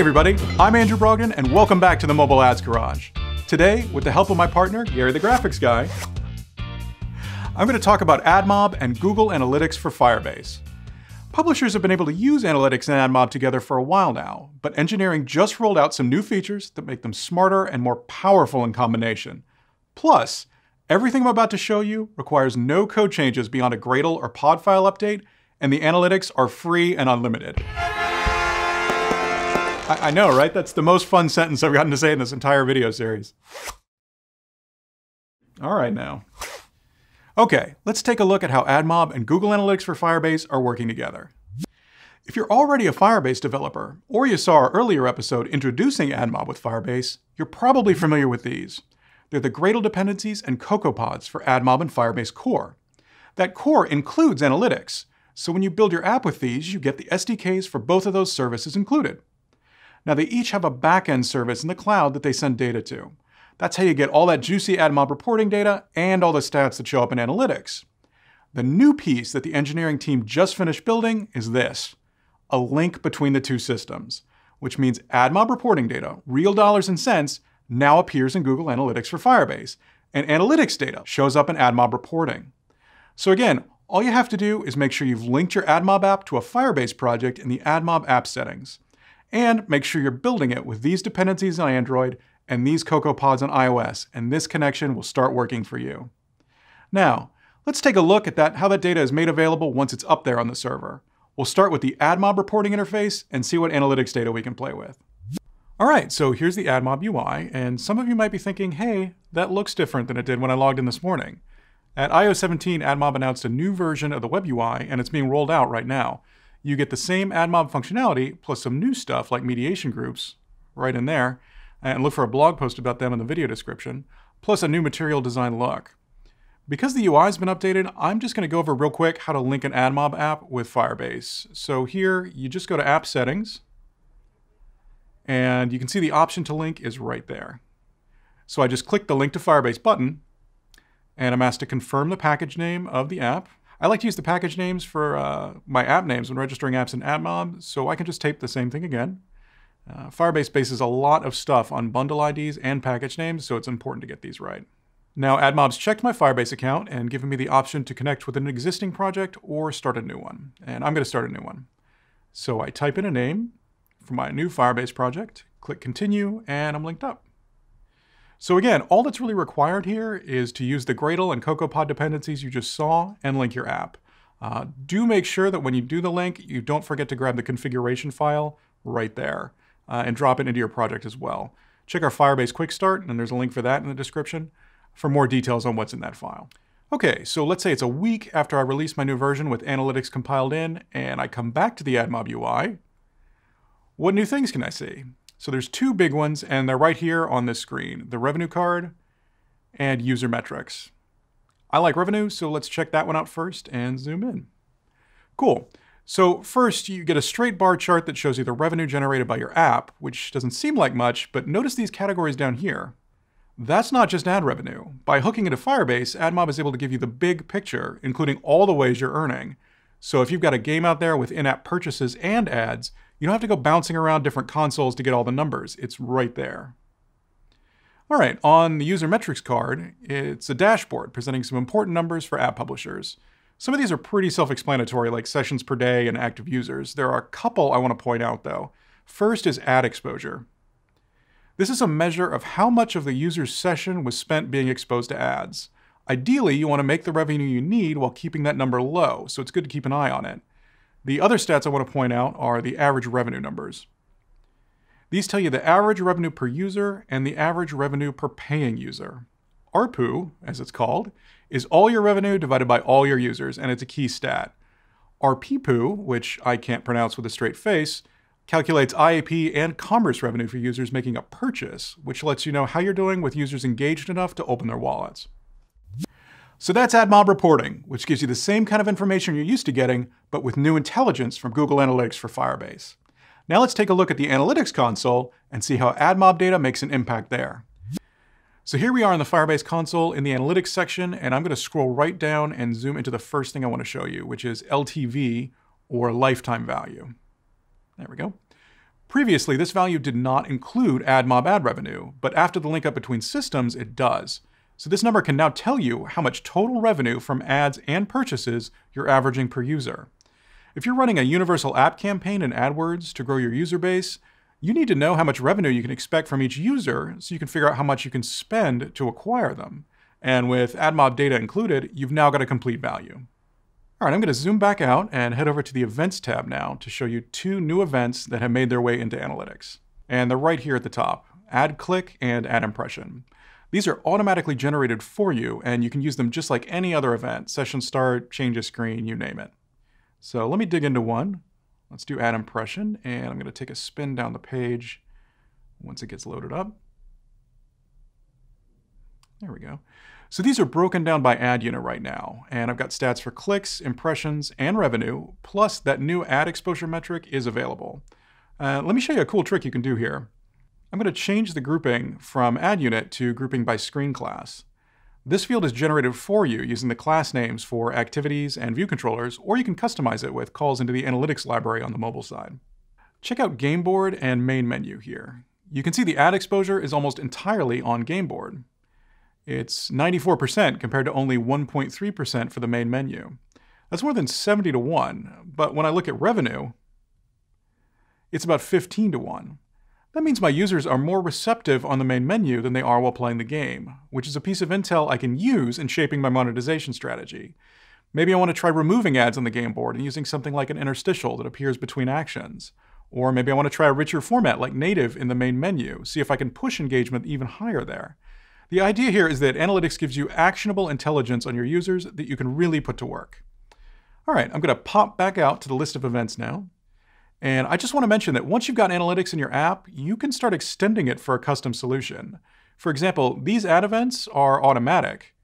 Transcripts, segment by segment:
everybody, I'm Andrew Brogdon and welcome back to the Mobile Ads Garage. Today, with the help of my partner, Gary the Graphics Guy, I'm going to talk about AdMob and Google Analytics for Firebase. Publishers have been able to use Analytics and AdMob together for a while now, but engineering just rolled out some new features that make them smarter and more powerful in combination. Plus, everything I'm about to show you requires no code changes beyond a Gradle or pod file update, and the analytics are free and unlimited. I, I know, right? That's the most fun sentence I've gotten to say in this entire video series. All right, now. Okay, let's take a look at how AdMob and Google Analytics for Firebase are working together. If you're already a Firebase developer, or you saw our earlier episode introducing AdMob with Firebase, you're probably familiar with these. They're the Gradle dependencies and CocoaPods for AdMob and Firebase core. That core includes analytics, so when you build your app with these, you get the SDKs for both of those services included. Now they each have a backend service in the cloud that they send data to. That's how you get all that juicy AdMob reporting data and all the stats that show up in analytics. The new piece that the engineering team just finished building is this, a link between the two systems, which means AdMob reporting data, real dollars and cents, now appears in Google Analytics for Firebase, and analytics data shows up in AdMob reporting. So again, all you have to do is make sure you've linked your AdMob app to a Firebase project in the AdMob app settings and make sure you're building it with these dependencies on Android and these CocoaPods on iOS, and this connection will start working for you. Now, let's take a look at that, how that data is made available once it's up there on the server. We'll start with the AdMob reporting interface and see what analytics data we can play with. All right, so here's the AdMob UI, and some of you might be thinking, hey, that looks different than it did when I logged in this morning. At I.O. 17, AdMob announced a new version of the web UI, and it's being rolled out right now you get the same AdMob functionality plus some new stuff like mediation groups right in there, and look for a blog post about them in the video description, plus a new material design look. Because the UI has been updated, I'm just going to go over real quick how to link an AdMob app with Firebase. So here, you just go to App Settings, and you can see the option to link is right there. So I just click the Link to Firebase button, and I'm asked to confirm the package name of the app, I like to use the package names for uh, my app names when registering apps in AdMob, so I can just tape the same thing again. Uh, Firebase bases a lot of stuff on bundle IDs and package names, so it's important to get these right. Now, AdMob's checked my Firebase account and given me the option to connect with an existing project or start a new one. And I'm going to start a new one. So I type in a name for my new Firebase project, click continue, and I'm linked up. So again, all that's really required here is to use the Gradle and CocoaPod dependencies you just saw and link your app. Uh, do make sure that when you do the link, you don't forget to grab the configuration file right there uh, and drop it into your project as well. Check our Firebase Quick Start, and there's a link for that in the description for more details on what's in that file. Okay, so let's say it's a week after I release my new version with analytics compiled in, and I come back to the AdMob UI. What new things can I see? So there's two big ones, and they're right here on this screen, the revenue card and user metrics. I like revenue, so let's check that one out first and zoom in. Cool. So first, you get a straight bar chart that shows you the revenue generated by your app, which doesn't seem like much, but notice these categories down here. That's not just ad revenue. By hooking into Firebase, AdMob is able to give you the big picture, including all the ways you're earning. So if you've got a game out there with in-app purchases and ads, you don't have to go bouncing around different consoles to get all the numbers. It's right there. All right, on the user metrics card, it's a dashboard presenting some important numbers for app publishers. Some of these are pretty self-explanatory, like sessions per day and active users. There are a couple I want to point out, though. First is ad exposure. This is a measure of how much of the user's session was spent being exposed to ads. Ideally, you want to make the revenue you need while keeping that number low, so it's good to keep an eye on it. The other stats I want to point out are the average revenue numbers. These tell you the average revenue per user and the average revenue per paying user. ARPU, as it's called, is all your revenue divided by all your users, and it's a key stat. RPPU, which I can't pronounce with a straight face, calculates IAP and commerce revenue for users making a purchase, which lets you know how you're doing with users engaged enough to open their wallets. So that's AdMob reporting, which gives you the same kind of information you're used to getting, but with new intelligence from Google Analytics for Firebase. Now let's take a look at the Analytics console and see how AdMob data makes an impact there. So here we are in the Firebase console in the Analytics section, and I'm going to scroll right down and zoom into the first thing I want to show you, which is LTV, or lifetime value. There we go. Previously, this value did not include AdMob ad revenue, but after the link up between systems, it does. So this number can now tell you how much total revenue from ads and purchases you're averaging per user. If you're running a universal app campaign in AdWords to grow your user base, you need to know how much revenue you can expect from each user so you can figure out how much you can spend to acquire them. And with AdMob data included, you've now got a complete value. All right, I'm going to zoom back out and head over to the Events tab now to show you two new events that have made their way into analytics. And they're right here at the top, Ad Click and Ad Impression. These are automatically generated for you, and you can use them just like any other event, session start, change a screen, you name it. So let me dig into one. Let's do Ad Impression, and I'm going to take a spin down the page once it gets loaded up. There we go. So these are broken down by ad unit right now, and I've got stats for clicks, impressions, and revenue, plus that new ad exposure metric is available. Uh, let me show you a cool trick you can do here. I'm going to change the grouping from ad unit to grouping by screen class. This field is generated for you using the class names for activities and view controllers, or you can customize it with calls into the analytics library on the mobile side. Check out Gameboard and Main Menu here. You can see the ad exposure is almost entirely on Gameboard. It's 94% compared to only 1.3% for the main menu. That's more than 70 to 1, but when I look at revenue, it's about 15 to 1. That means my users are more receptive on the main menu than they are while playing the game, which is a piece of intel I can use in shaping my monetization strategy. Maybe I want to try removing ads on the game board and using something like an interstitial that appears between actions. Or maybe I want to try a richer format like native in the main menu, see if I can push engagement even higher there. The idea here is that analytics gives you actionable intelligence on your users that you can really put to work. All right, I'm going to pop back out to the list of events now. And I just want to mention that once you've got analytics in your app, you can start extending it for a custom solution. For example, these ad events are automatic.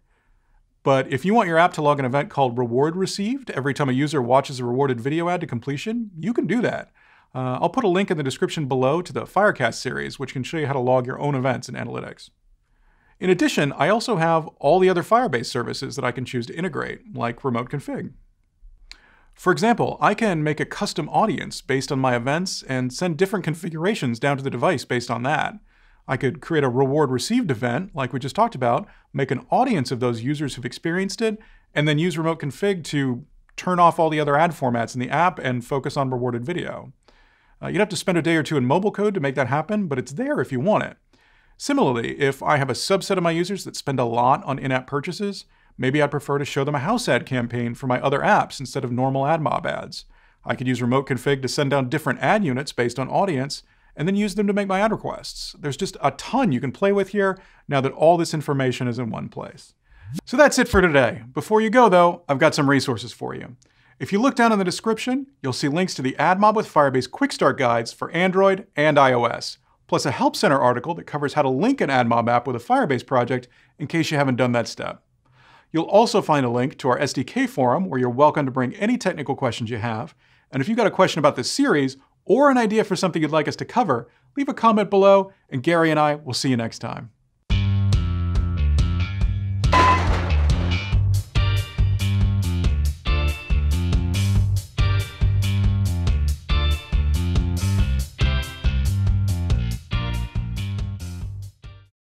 But if you want your app to log an event called reward received every time a user watches a rewarded video ad to completion, you can do that. Uh, I'll put a link in the description below to the Firecast series, which can show you how to log your own events in analytics. In addition, I also have all the other Firebase services that I can choose to integrate, like Remote Config. For example, I can make a custom audience based on my events and send different configurations down to the device based on that. I could create a reward received event, like we just talked about, make an audience of those users who've experienced it, and then use Remote Config to turn off all the other ad formats in the app and focus on rewarded video. Uh, you'd have to spend a day or two in mobile code to make that happen, but it's there if you want it. Similarly, if I have a subset of my users that spend a lot on in-app purchases, maybe I'd prefer to show them a house ad campaign for my other apps instead of normal AdMob ads. I could use remote config to send down different ad units based on audience, and then use them to make my ad requests. There's just a ton you can play with here now that all this information is in one place. So that's it for today. Before you go though, I've got some resources for you. If you look down in the description, you'll see links to the AdMob with Firebase Quick Start guides for Android and iOS plus a Help Center article that covers how to link an AdMob app with a Firebase project in case you haven't done that step. You'll also find a link to our SDK forum where you're welcome to bring any technical questions you have. And if you've got a question about this series or an idea for something you'd like us to cover, leave a comment below and Gary and I will see you next time.